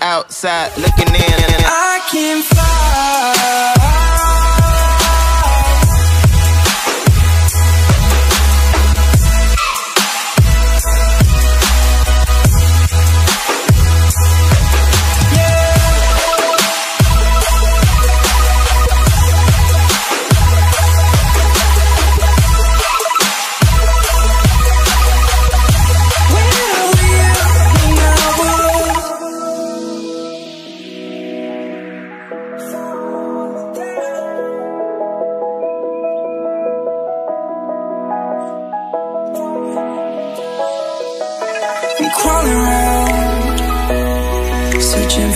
outside looking in. I can fly.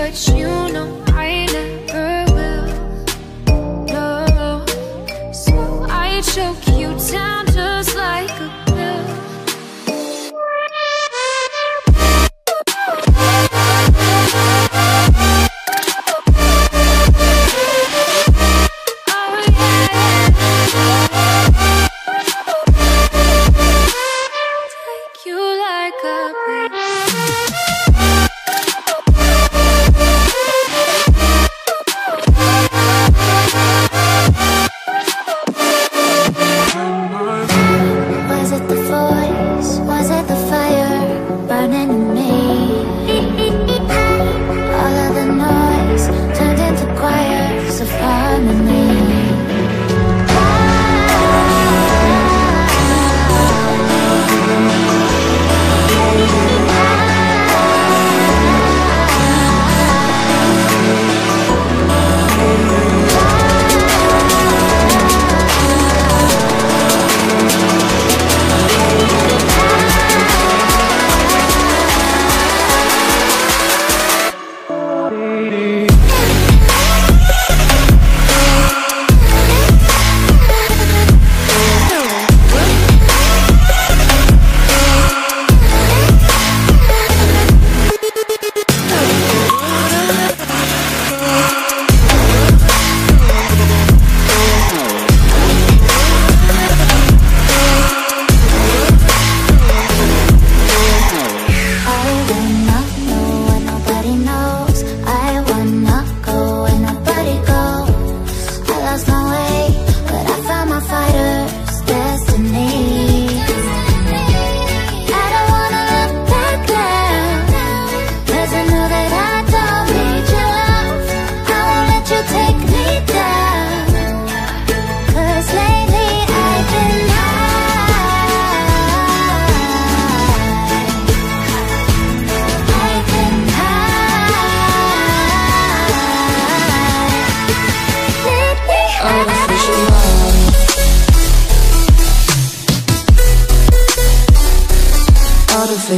but you know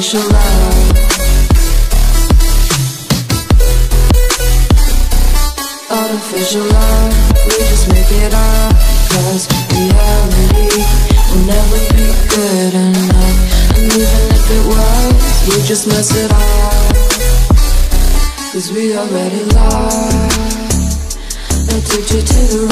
artificial love. Artificial love, we just make it up Cause reality will never be good enough. And even if it was, we just mess it up. Cause we already lost. I took you to the